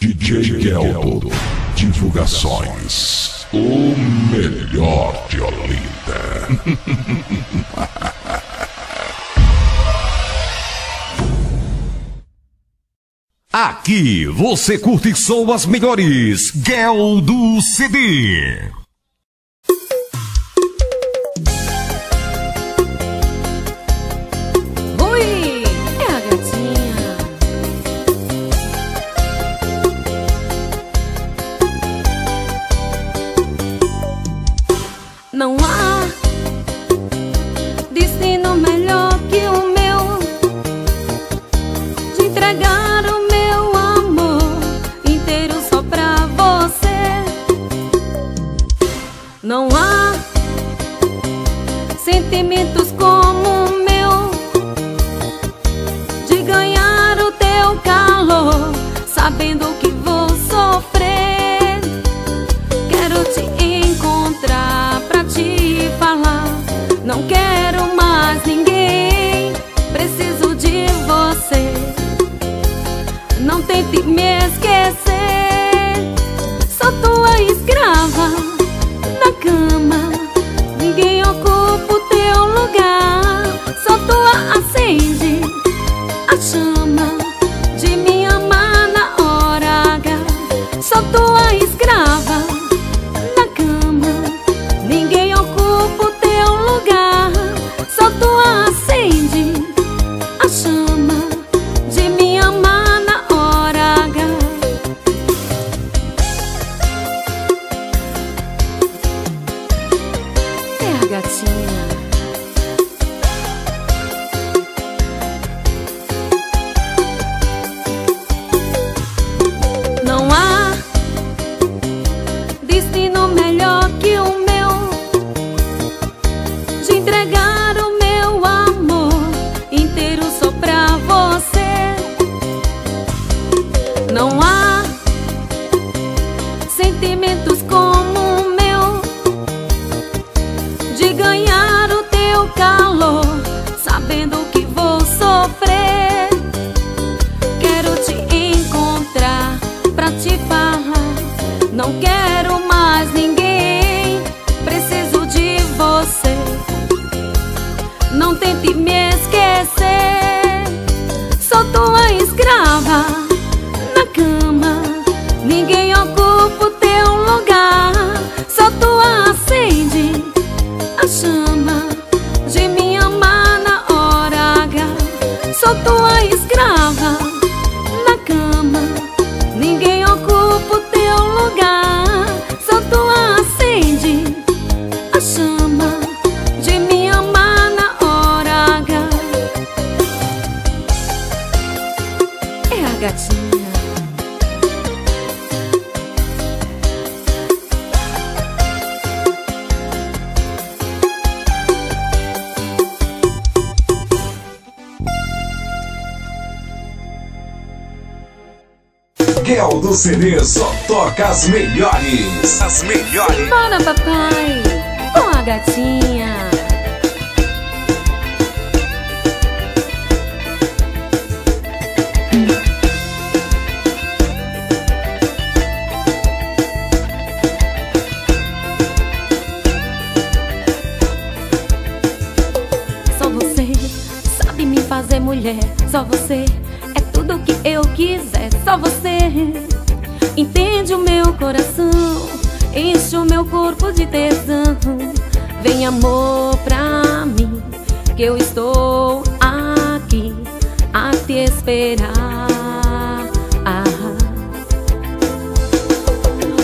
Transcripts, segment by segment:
DJ Geldo. Divulgações. O melhor de Olinda. Aqui você curte só as melhores. Gel do CD. Não há Gel do CD só toca as melhores. As melhores. Bora, papai, com a gatinha. Você entende o meu coração, enche o meu corpo de tesão. Vem amor pra mim, que eu estou aqui a te esperar.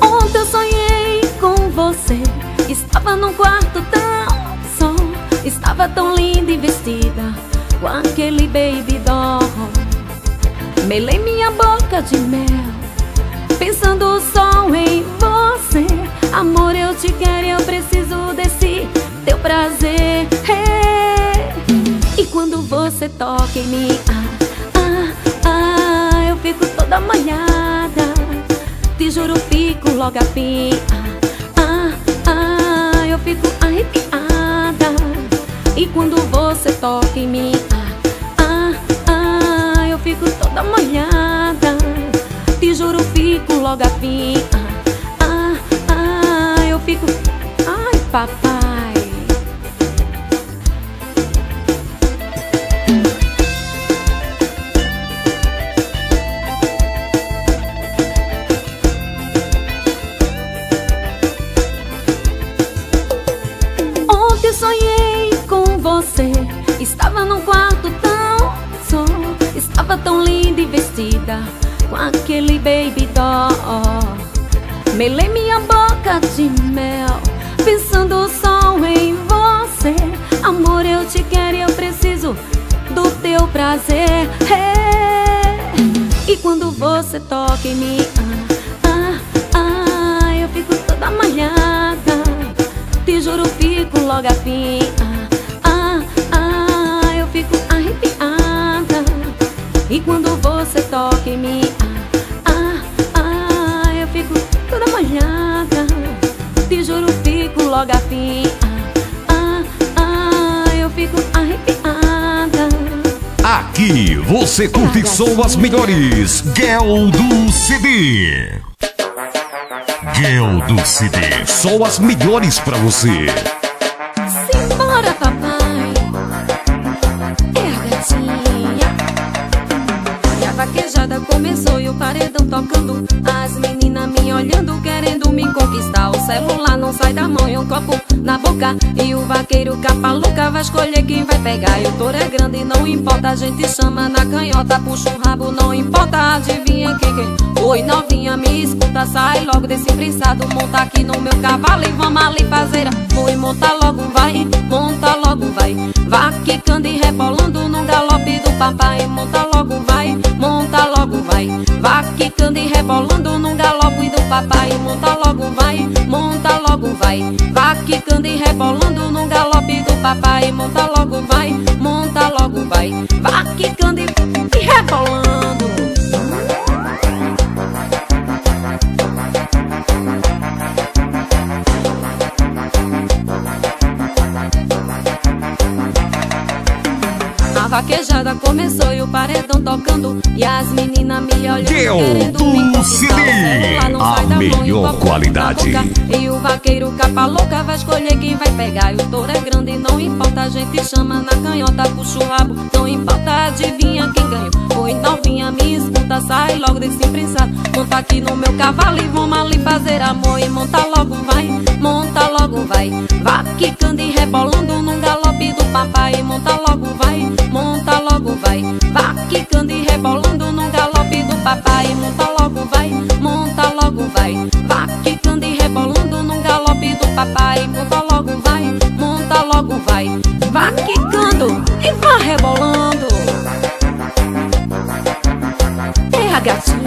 Ontem eu sonhei com você. Estava num quarto tão só. Estava tão linda e vestida com aquele baby doll. Melei minha boca de mel, pensando só em você. Amor, eu te quero e eu preciso desse teu prazer. E quando você toca em mim, ah, ah, ah, eu fico toda molhada. Te juro, fico logo a fim. Ah, ah, ah, eu fico arrepiada. E quando você toca em mim, fico logo afim. Ah, ah, ah, eu fico. Ai, papai. Ontem sonhei com você. Estava num quarto tão só. Estava tão linda e vestida com aquele baby doll. Melei minha boca de mel, pensando só em você. Amor, eu te quero e eu preciso do teu prazer. E quando você toca em mim, ah, ah, ah, eu fico toda malhada. Te juro, fico logo afim. Ah, ah, ah, eu fico arrepiada. E quando você toca em mim, Aqui você curte só as melhores. Gel do CD. Gel do CD. Só as melhores pra você. Simbora, papai. É a gatinha. E a vaquejada começou e o paredão tocando. Celular não sai da mão e um copo na boca. E o vaqueiro capa louca vai escolher quem vai pegar. E o touro é grande, não importa, a gente chama na canhota. Puxa o rabo, não importa, adivinha quem quem. Oi, novinha, me escuta, sai logo desse prensado. Monta aqui no meu cavalo e vamos ali fazer. Oi, monta logo, vai, monta logo, vai. Vá quicando e rebolando no galope do papai. Monta logo, vai, monta logo, vai. Vá quicando e rebolando no galope do papai. Monta logo, vai, vai. Vá quicando e rebolando no galope do papai. Monta logo, vai, monta logo, vai. Vá quicando e, e rebolando. A vaquejada começou e o paredão tocando E as meninas me Gel querendo me a e melhor qualidade. E o vaqueiro capa louca vai escolher quem vai pegar. E o touro é grande e não importa, a gente chama na canhota Puxa o rabo, não importa, adivinha quem ganhou. Oi novinha, me escuta, sai logo desse imprensado Monta aqui no meu cavalo e vamos ali fazer amor. E monta logo, vai, monta logo, vai. Vá quicando e rebolando num galope do papai. Monta logo, quicando e vá rebolando. É a gatinha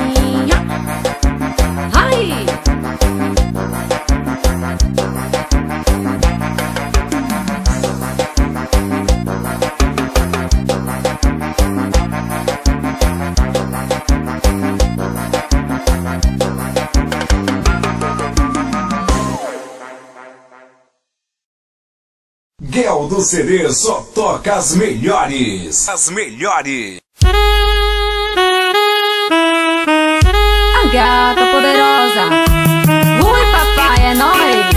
Do CD só toca as melhores. As melhores. A gata poderosa. Ui, papai, é nóis.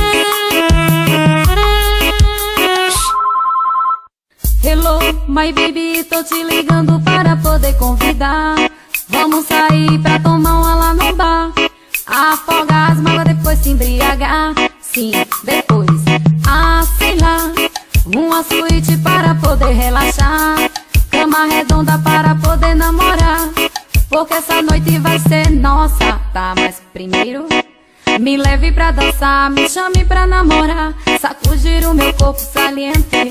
Hello, my baby, tô te ligando para poder convidar. Vamos sair pra tomar uma lá no bar. Afogar as mágoas, depois se embriagar. Sim, depois. Poder relaxar. Cama redonda para poder namorar. Porque essa noite vai ser nossa, tá? Mas primeiro me leve pra dançar, me chame pra namorar, sacudir o meu corpo saliente.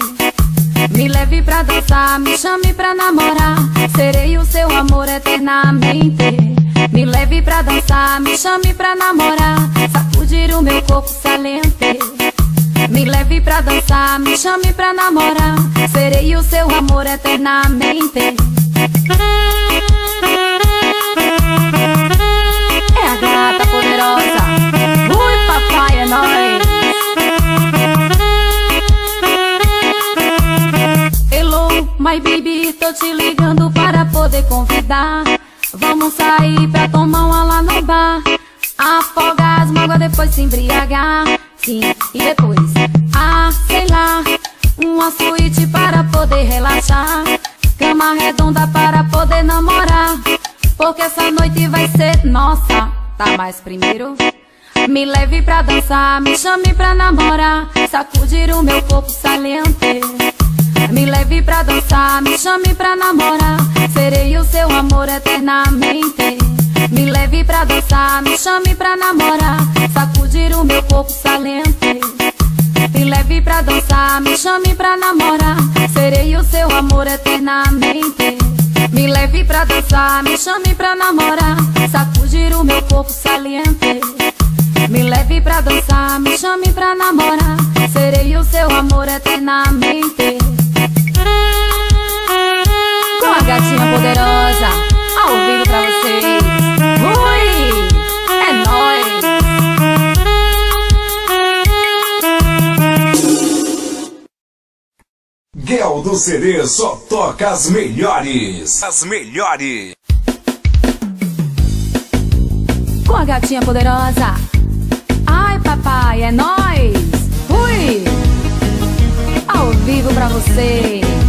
Me leve pra dançar, me chame pra namorar, serei o seu amor eternamente. Me leve pra dançar, me chame pra namorar, sacudir o meu corpo saliente. Me leve pra dançar, me chame pra namorar, serei o seu amor eternamente. É a gata poderosa. Ui, papai, é nóis. Hello, my baby, tô te ligando para poder convidar. Vamos sair pra tomar uma lá no bar. se embriagar, sim, e depois, ah, sei lá, uma suíte para poder relaxar, cama redonda para poder namorar, porque essa noite vai ser nossa, tá? Mas primeiro. Me leve pra dançar, me chame pra namorar, sacudir o meu corpo saliente. Me leve pra dançar, me chame pra namorar, serei o seu amor eternamente. Me leve pra dançar, me chame pra namorar, sacudir o meu corpo saliente. Me leve pra dançar, me chame pra namorar, serei o seu amor eternamente. Me leve pra dançar, me chame pra namorar, sacudir o meu corpo saliente. Me leve pra dançar, me chame pra namorar, serei o seu amor eternamente. Com a gatinha poderosa, ao vivo pra vocês. Ui, é nóis. Guel do CD só toca as melhores. As melhores. Com a gatinha poderosa. Ai, papai, é nóis. Ui, ao vivo pra vocês.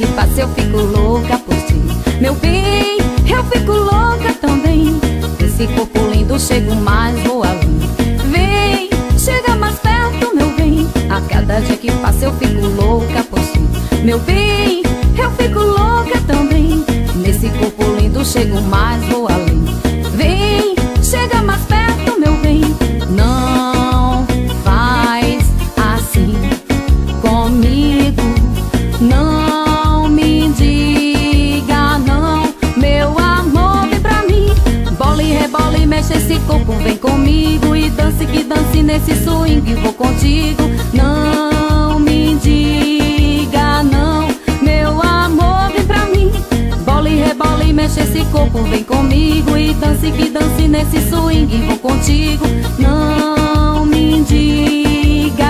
Que passa eu fico louca por ti. Meu bem, eu fico louca também. Esse corpo lindo chego mais, vou além Vem, chega mais perto, meu bem. A cada dia que passa eu fico louca por ti. Meu bem, eu fico louca também. Nesse corpo lindo chego mais, esse corpo, vem comigo. E dance que dance nesse swing, vou contigo. Não me diga não, meu amor, vem pra mim. Bola e rebola e mexe esse corpo, vem comigo. E dance que dance nesse swing, vou contigo. Não me diga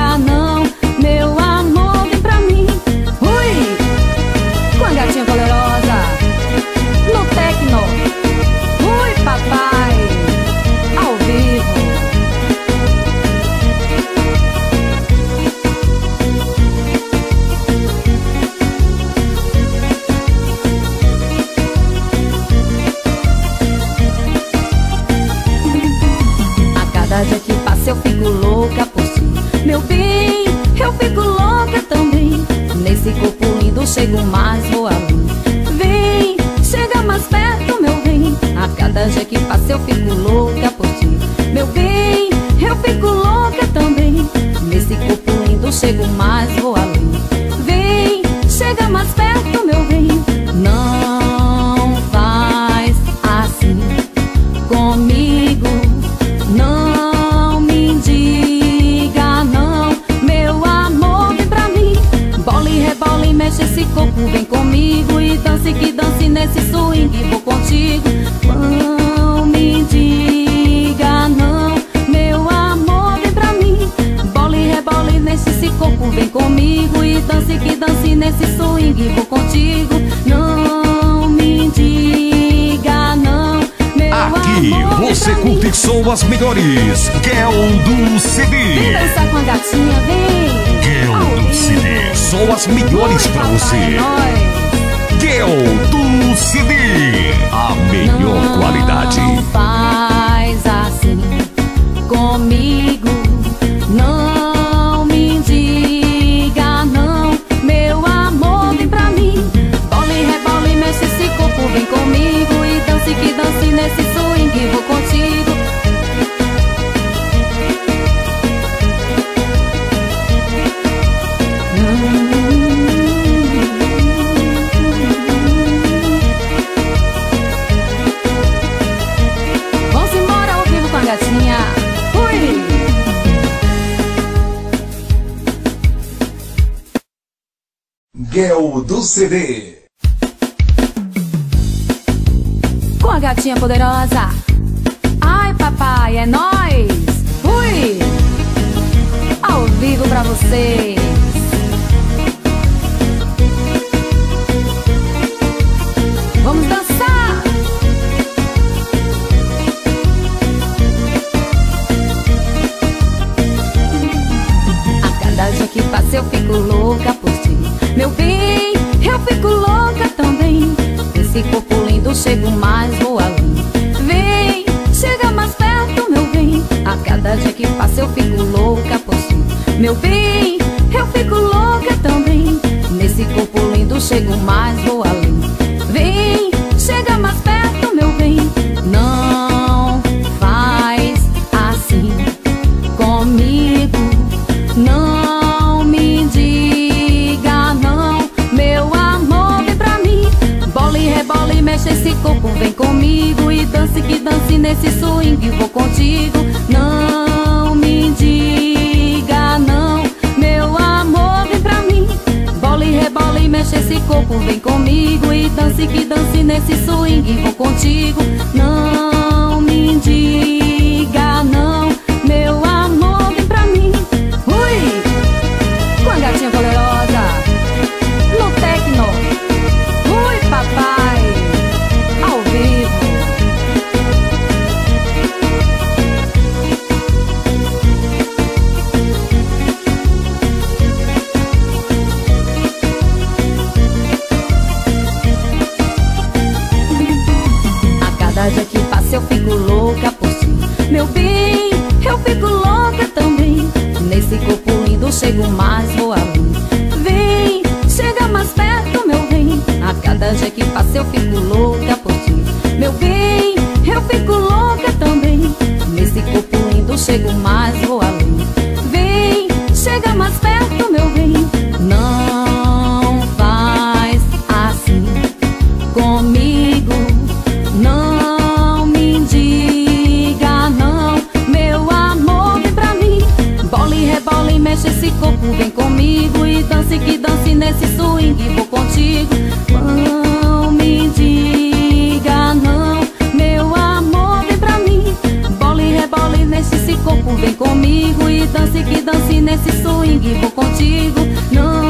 Aqui vem você curte só as melhores. Gel do Vem CD. dançar com a gatinha, vem! Gel Ao do. CD. Só as melhores pra você. é nóis. Gel do CD. A melhor Não qualidade. faz assim comigo. Não me diga não, meu amor, vem pra mim. Bola e rebola e mexe esse corpo, vem comigo. E dance que dance nesse É do CD. Com a gatinha poderosa. Ai, papai, é nós. Fui! Ao vivo pra você. vem comigo e dance que dance nesse swing. Vou contigo, não me indique. cada dia é que passa eu fico louco esse swing, vou contigo. Não